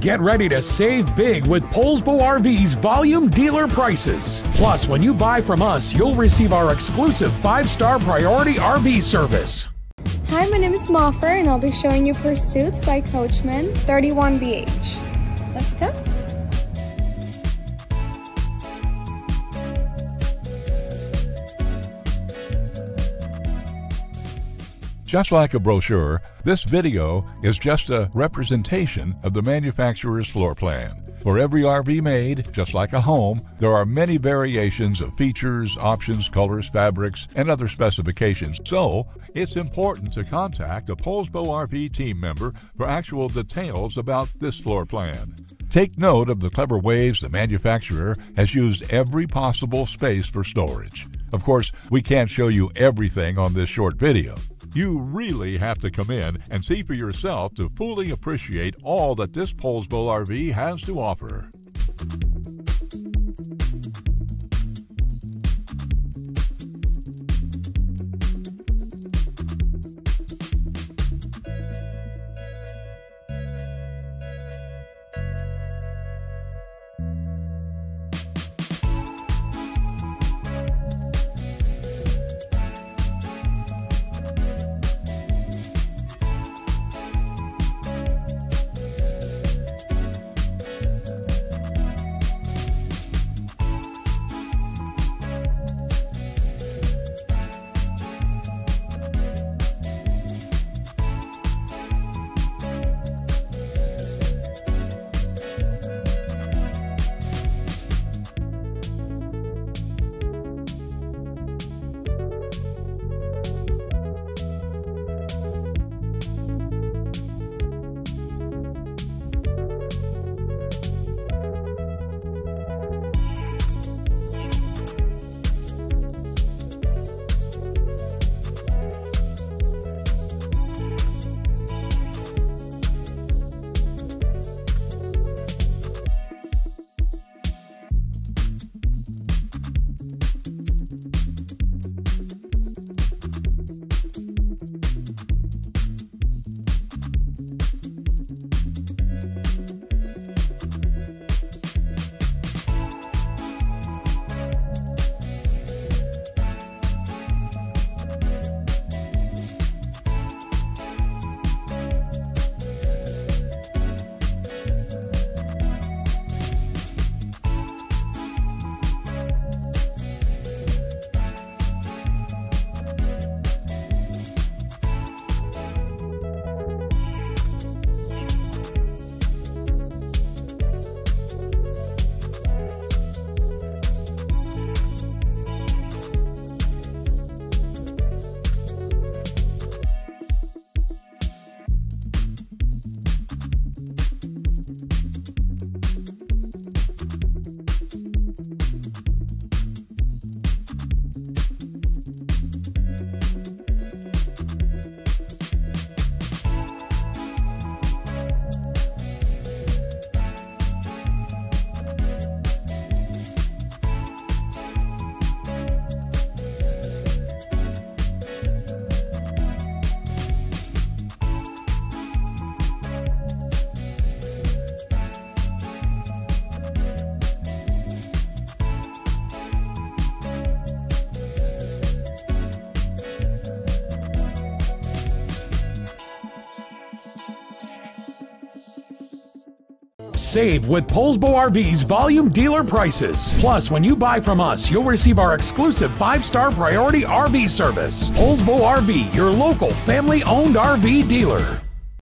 Get ready to save big with Poulsbo RV's volume dealer prices. Plus, when you buy from us, you'll receive our exclusive five star priority RV service. Hi, my name is Moffer, and I'll be showing you Pursuits by Coachmen 31BH. Let's go. Just like a brochure, this video is just a representation of the manufacturer's floor plan. For every RV made, just like a home, there are many variations of features, options, colors, fabrics, and other specifications. So, it's important to contact a Poulsbo RV team member for actual details about this floor plan. Take note of the clever ways the manufacturer has used every possible space for storage. Of course, we can't show you everything on this short video. You really have to come in and see for yourself to fully appreciate all that this Poulsbo RV has to offer. Save with Poulsbo RV's volume dealer prices. Plus, when you buy from us, you'll receive our exclusive five star priority RV service. Poulsbo RV, your local family owned RV dealer.